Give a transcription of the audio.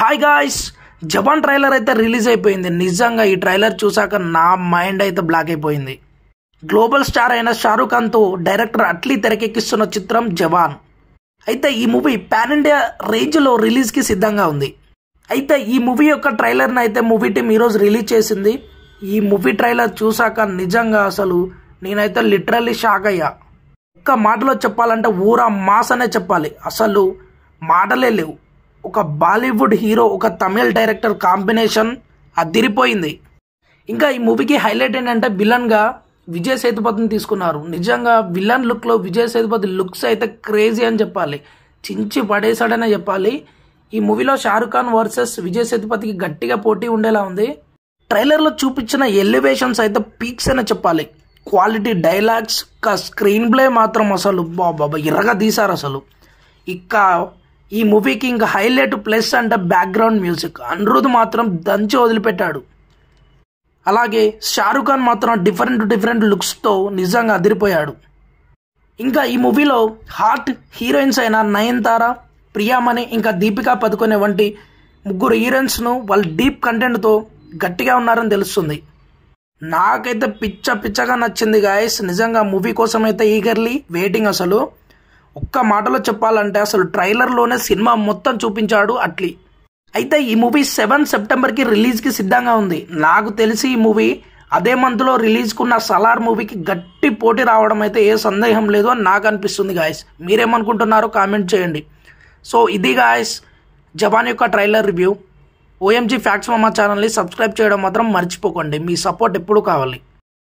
Hi guys Jawan trailer అయితే release అయిపోయింది. నిజంగా ఈ ట్రైలర్ చూసాక నా మైండ్ అయితే బ్లాక్ అయిపోయింది. గ్లోబల్ స్టార్ అయిన షారూఖ్ ఖాన్తో డైరెక్టర్ అట్లీ తెరకెక్కిస్తున్న చిత్రం జవాన్ అయితే ఈ మూవీ పాన్ ఇండియా రేంజ్లో రిలీజ్కి సిద్ధంగా ఉంది. అయితే ఈ మూవీ యొక్క ట్రైలర్ని అయితే మూవీ టీం ఈరోజు రిలీజ్ చేసింది. ఈ మూవీ ట్రైలర్ చూసాక నిజంగా అసలు నేనైతే లిటరల్లీ షాక్ అయ్యా. ఒక్క మాటలో చెప్పాలంటే ఊరా మాస్ అనే చెప్పాలి. అసలు మాటలే లేవు. ఒక బాలీవుడ్ హీరో ఒక తమిళ్ డైరెక్టర్ కాంబినేషన్ అదిరిపోయింది. ఇంకా ఈ మూవీకి హైలైట్ ఏంటంటే విలన్గా విజయ్ సేతుపతిని తీసుకున్నారు. నిజంగా విలన్ లుక్లో విజయ్ సేతుపతి లుక్స్ అయితే క్రేజీ అని చెప్పాలి. చించి పడేశాడనే చెప్పాలి. ఈ మూవీలో షారుఖ్ ఖాన్ వర్సెస్ విజయ్ సేతుపతికి గట్టిగా పోటీ ఉండేలా ఉంది. ట్రైలర్లో చూపించిన ఎలివేషన్స్ అయితే పీక్స్ అనే చెప్పాలి. క్వాలిటీ డైలాగ్స్ ఇంకా స్క్రీన్ ప్లే మాత్రం అసలు బాబా ఎర్రగా తీశారు అసలు. ఇక ఈ మూవీకి ఇంకా highlight plus and background music. Anirudh మాత్రం దంచి వదిలిపెట్టాడు. అలాగే షారుఖ్ ఖాన్ మాత్రం డిఫరెంట్ డిఫరెంట్ లుక్స్తో నిజంగా అదిరిపోయాడు. ఇంకా ఈ మూవీలో హాట్ హీరోయిన్స్ అయిన నయన్తార ప్రియామణి ఇంకా దీపికా పదుకొనే వంటి ముగ్గురు హీరోయిన్స్ను వాళ్ళు డీప్ కంటెంట్తో గట్టిగా ఉన్నారని తెలుస్తుంది. నాకైతే పిచ్చ పిచ్చగా నచ్చింది గాయస్ నిజంగా మూవీ కోసం అయితే ఈగర్లీ వెయిటింగ్ అసలు. ఒక్క మాటలో చెప్పాలంటే అసలు ట్రైలర్లోనే సినిమా మొత్తం చూపించాడు అట్లీ. అయితే ఈ మూవీ సెవెన్ సెప్టెంబర్కి రిలీజ్కి సిద్ధంగా ఉంది. నాకు తెలిసి ఈ మూవీ అదే మంత్లో రిలీజ్కున్న సలార్ మూవీకి గట్టి పోటీ రావడం అయితే ఏ సందేహం లేదు అని నాకు అనిపిస్తుంది గాయస్. మీరేమనుకుంటున్నారో కామెంట్ చేయండి. సో ఇది గాయస్ జపాన్ యొక్క ట్రైలర్ రివ్యూ. ఓఎంజీ ఫ్యాక్ట్స్ మమ్మ ఛానల్ని సబ్స్క్రైబ్ చేయడం మాత్రం మర్చిపోకండి. మీ సపోర్ట్ ఎప్పుడు కావాలి.